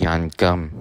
人咁。